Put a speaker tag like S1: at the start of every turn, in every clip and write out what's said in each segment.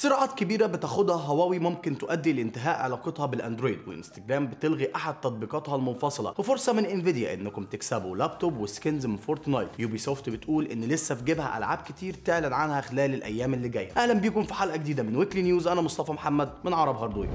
S1: صراعات كبيرة بتاخدها هواوي ممكن تؤدي لانتهاء علاقتها بالأندرويد وإنستجرام بتلغي أحد تطبيقاتها المنفصلة. وفرصة من إنفيديا إنكم تكسبوا لابتوب و skins من فورتنايت. يوبي سوفت بتقول إن لسه في جيبها ألعاب كتير تعلن عنها خلال الأيام اللي جاية. أهلا بيكم في حلقة جديدة من weekly news أنا مصطفى محمد من عرب هاردوير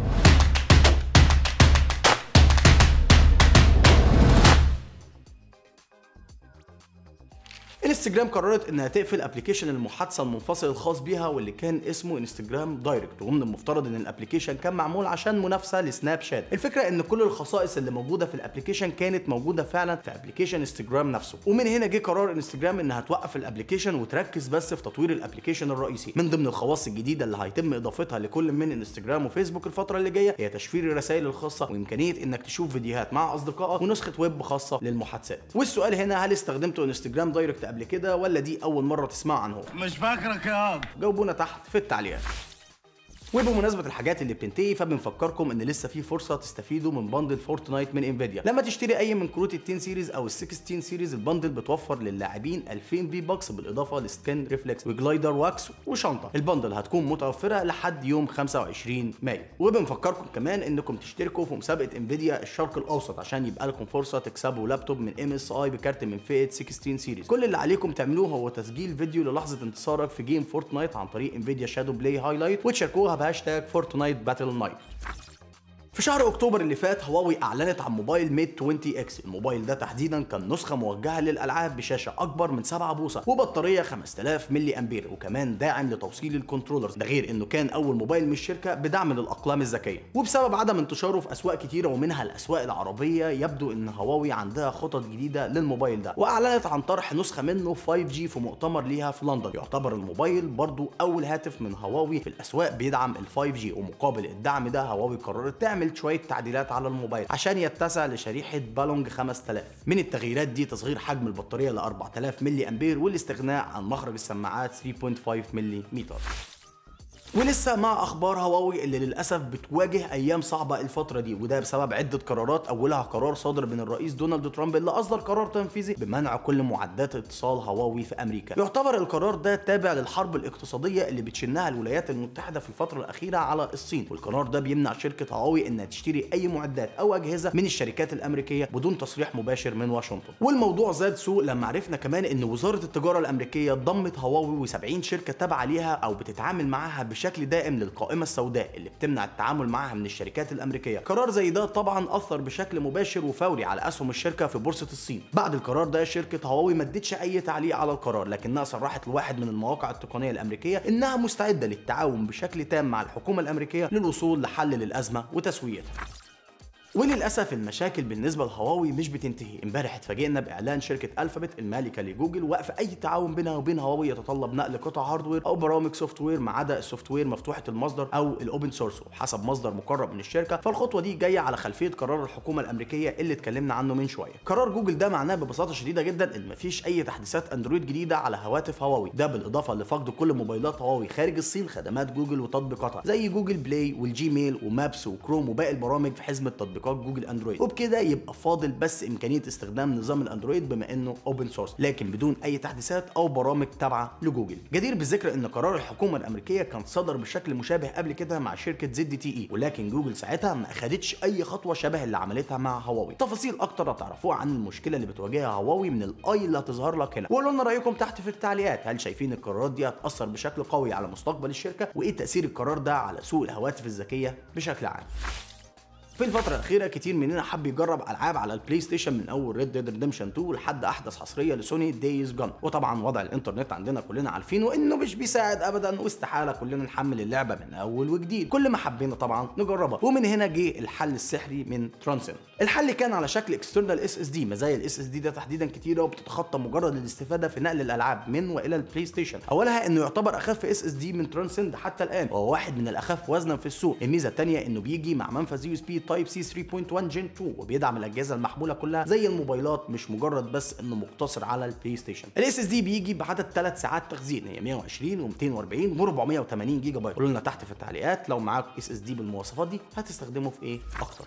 S1: انستجرام قررت إنها تقفل application المحادثة المنفصل الخاص بيها واللي كان اسمه انستجرام direct ومن المفترض إن ال application كان معمول عشان منافسة لسناب شات. الفكرة إن كل الخصائص اللي موجودة في ال application كانت موجودة فعلا في application انستجرام نفسه. ومن هنا جه قرار انستجرام إنها توقف ال application وتركز بس في تطوير ال application الرئيسي. من ضمن الخواص الجديدة اللي هيتم إضافتها لكل من انستجرام وفيسبوك الفترة اللي جاية هي تشفير الرسائل الخاصة وإمكانية إنك تشوف فيديوهات مع أصدقائك ونسخة ويب خاصة للمحادثات. والسؤال هنا هل استخدمتوا انستجرام direct قبل كده ولا دي أول مرة تسمعوا عنه؟
S2: مش فاكرك يا
S1: جاوبونا تحت في التعليقات وبمناسبة الحاجات اللي بتنتهي فبنفكركم إن لسه في فرصة تستفيدوا من bundle فورتنايت من انفيديا لما تشتري أي من كروت ال 10 series أو ال 16 series ال bundle بتوفر للاعبين 2000 V-Bucks بالاضافة ل skin Reflex و glider و axe وشنطة ال bundle هتكون متوفرة لحد يوم 25 مايو. وبنفكركم كمان إنكم تشتركوا في مسابقة انفيديا الشرق الأوسط عشان يبقى لكم فرصة تكسبوا لابتوب من MSI بكارت من فئة 16 series كل اللي عليكم تعملوه هو تسجيل فيديو للحظة انتصارك في game فورتنايت عن طريق انفيديا ShadowPlay Highlights وتشاركوها hashtag Fortnite battle night. في شهر أكتوبر اللي فات هواوي أعلنت عن موبايل Mate 20 X. الموبايل ده تحديدا كان نسخة موجهة للألعاب بشاشة أكبر من 7 بوصة وبطارية 5000 ملي أمبير وكمان داعم لتوصيل ال controllers ده غير إنه كان أول موبايل من الشركة بدعم للأقلام الذكية. وبسبب عدم انتشاره في أسواق كتيرة ومنها الأسواق العربية يبدو إن هواوي عندها خطط جديدة للموبايل ده وأعلنت عن طرح نسخة منه 5G في مؤتمر ليها في لندن. يعتبر الموبايل برضو أول هاتف من هواوي في الأسواق بيدعم ال 5G ومقابل الدعم ده هواوي قررت تعمل تعمل شوية تعديلات على الموبايل عشان يتسع لشريحة بالونج 5000 من التغييرات دي تصغير حجم البطارية ل 4000 ملي أمبير والاستغناء عن مخرج السماعات 3.5 ملي متر. ولسه مع أخبار هواوي اللي للأسف بتواجه أيام صعبة الفترة دي وده بسبب عدة قرارات. أولها قرار صادر من الرئيس دونالد ترامب اللي أصدر قرار تنفيذي بمنع كل معدات اتصال هواوي في أمريكا. يعتبر القرار ده تابع للحرب الاقتصادية اللي بتشنها الولايات المتحدة في الفترة الأخيرة على الصين. والقرار ده بيمنع شركة هواوي إنها تشتري أي معدات أو أجهزة من الشركات الأمريكية بدون تصريح مباشر من واشنطن. والموضوع زاد سوء لما عرفنا كمان إن وزارة التجارة الأمريكية ضمت هواوي و70 شركة تابعة ليها أو بتتعامل معاها بشكل بشكل دائم للقائمة السوداء اللي بتمنع التعامل معها من الشركات الأمريكية. قرار زي ده طبعا أثر بشكل مباشر وفوري على أسهم الشركة في بورصة الصين. بعد القرار ده شركة هواوي ما ادتش أي تعليق على القرار لكنها صرحت لواحد من المواقع التقنية الأمريكية إنها مستعدة للتعاون بشكل تام مع الحكومة الأمريكية للوصول لحل للأزمة وتسويتها. وللأسف المشاكل بالنسبة لهواوي مش بتنتهي. امبارح اتفاجئنا بإعلان شركة ألفابت المالكة لجوجل وقف أي تعاون بينها وبين هواوي يتطلب نقل قطع hardware أو برامج software ما عدا ال software مفتوحة المصدر أو ال open source وحسب مصدر مقرب من الشركة فالخطوة دي جاية على خلفية قرار الحكومة الأمريكية اللي اتكلمنا عنه من شوية. قرار جوجل ده معناه ببساطة شديدة جدا إن مفيش أي تحديثات أندرويد جديدة على هواتف هواوي. ده بالإضافة لفقد كل موبايلات هواوي خارج الصين خدمات جوجل وتطبيقاتها زي جوجل Play وال Gmail و Maps و Chrome وباقي البرامج في حزمه تطبيقات جوجل اندرويد. وبكده يبقى فاضل بس إمكانية استخدام نظام الأندرويد بما إنه open source لكن بدون أي تحديثات أو برامج تابعة لجوجل. جدير بالذكر إن قرار الحكومة الأمريكية كان صدر بشكل مشابه قبل كده مع شركة ZTE ولكن جوجل ساعتها ما أخدتش أي خطوة شبه اللي عملتها مع هواوي. تفاصيل أكتر هتعرفوها عن المشكلة اللي بتواجهها هواوي من ال i اللي هتظهر لك هنا. وقولوا لنا رأيكم تحت في التعليقات هل شايفين القرارات دي هتأثر بشكل قوي على مستقبل الشركة؟ وإيه تأثير القرار ده على سوق الهواتف الذكية بشكل عام؟ في الفترة الأخيرة كتير مننا حب يجرب ألعاب على البلاي ستيشن من أول Red Dead Redemption 2 لحد أحدث حصرية لسوني Days Gone وطبعا وضع الإنترنت عندنا كلنا عارفينه إنه مش بيساعد أبدا واستحالة كلنا نحمل اللعبة من أول وجديد. كل ما حبينا طبعا نجربها. ومن هنا جه الحل السحري من ترانسند الحل كان على شكل external SSD مزايا ال SSD ده تحديدا كتيرة وبتتخطى مجرد الاستفادة في نقل الألعاب من وإلى البلاي ستيشن. أولها إنه يعتبر أخف SSD من ترانسند حتى الآن. وهو واحد من الأخف وزنا في السوق. الميزة الثانية إنه بيجي مع منفذ USB Type-C 3 3.1 Gen 2 وبيدعم الأجهزة المحمولة كلها زي الموبايلات مش مجرد بس إنه مقتصر على البلاي ستيشن ال SSD بيجي بعدد 3 سعات تخزين هي 120 و240 و480 جيجا بايت. قولوا لنا تحت في التعليقات لو معاك SSD بالمواصفات دي هتستخدمه في إيه؟ أكتر.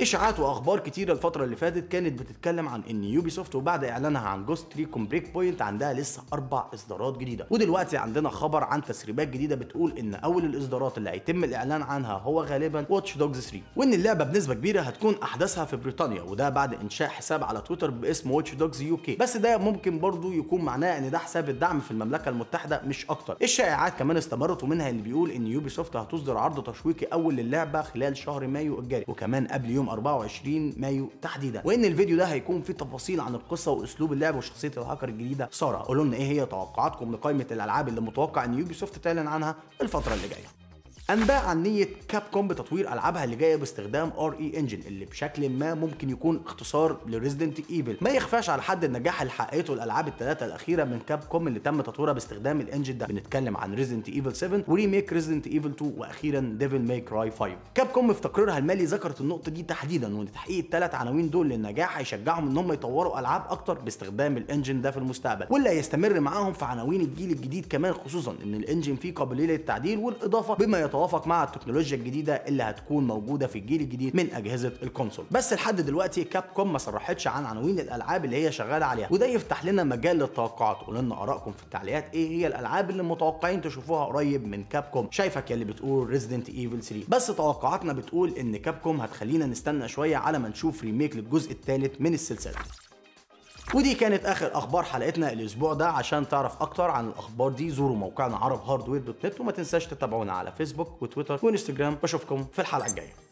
S1: إشاعات وأخبار كتيره الفترة اللي فاتت كانت بتتكلم عن إن يوبي سوفت وبعد إعلانها عن Ghost Recon Breakpoint عندها لسه أربع إصدارات جديدة. ودلوقتي عندنا خبر عن تسريبات جديدة بتقول إن أول الإصدارات اللي هيتم الإعلان عنها هو غالبا Watch Dogs 3 وإن اللعبة بنسبة كبيرة هتكون أحداثها في بريطانيا وده بعد إنشاء حساب على تويتر باسم Watch Dogs UK بس ده ممكن برضو يكون معناه إن ده حساب الدعم في المملكة المتحدة مش أكتر. الشائعات كمان استمرت ومنها اللي بيقول إن يوبي سوفت هتصدر عرض تشويقي أول للعبة خلال شهر مايو الجاري وكمان قبل يوم 24 مايو تحديدا. وإن الفيديو ده هيكون فيه تفاصيل عن القصة وأسلوب اللعب وشخصية الهاكر الجديدة سارة. قولوا لنا إيه هي توقعاتكم لقائمة الألعاب اللي متوقع إن يوبي سوفت تعلن عنها الفترة اللي جاية. أنباء عن نية كاب كوم بتطوير ألعابها اللي جاية باستخدام RE Engine اللي بشكل ما ممكن يكون اختصار ل Resident Evil ما يخفاش على حد النجاح اللي حققته الألعاب الثلاثه الأخيرة من كاب كوم اللي تم تطويرها باستخدام ال engine ده. بنتكلم عن Resident Evil 7 و remake Resident Evil 2 وأخيرا Devil May Cry 5 كاب كوم في تقريرها المالي ذكرت النقطة دي تحديدا وان تحقيق الثلاث عناوين دول للنجاح هيشجعهم إن هم يطوروا ألعاب أكتر باستخدام ال engine ده في المستقبل. واللي هيستمر معاهم في عناوين الجيل الجديد كمان خصوصا إن ال engine فيه قابلية للتعديل والإضافة بما يتوافق مع التكنولوجيا الجديدة اللي هتكون موجودة في الجيل الجديد من أجهزة ال console. بس لحد دلوقتي كاب كوم ما صرحتش عن عناوين الألعاب اللي هي شغالة عليها. وده يفتح لنا مجال للتوقعات قولوا لنا ارائكم في التعليقات. إيه هي الألعاب اللي متوقعين تشوفوها قريب من كاب كوم شايفك يا اللي بتقول Resident Evil 3 بس توقعاتنا بتقول إن كاب كوم هتخلينا نستنى شوية على ما نشوف remake للجزء الثالث من السلسلة. ودي كانت آخر أخبار حلقتنا الأسبوع ده. عشان تعرف أكتر عن الأخبار دي زوروا موقعنا عرب هاردوير dot net وما تنساش تتابعونا على فيسبوك وتويتر وإنستجرام. بشوفكم في الحلقة الجاية.